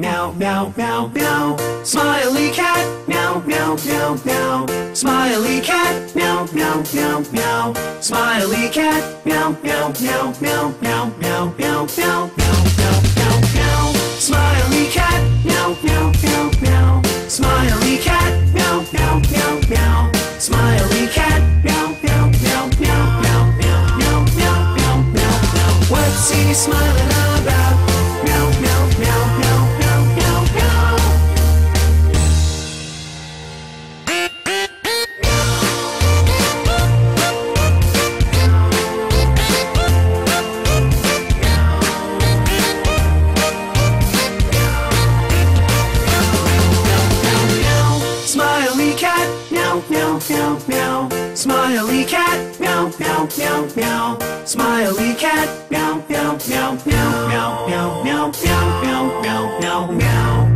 Meow, meow, meow, meow. Smiley cat. Meow, meow, meow, meow. Smiley cat. Meow, meow, meow, meow. Smiley cat. Meow, meow, meow, meow, meow, meow, meow, meow, meow, meow, meow, meow. Smiley cat. Meow, meow, meow, meow. Smiley cat. Meow, meow, meow, meow. Smiley cat. Meow, meow, meow, meow, meow, meow, meow, meow, meow, meow. What's he smiling cat, meow, meow, meow, meow. Smiley cat, meow, meow, meow, meow. Smiley cat, meow, meow, meow, meow, meow, meow, meow, meow, meow, meow, meow.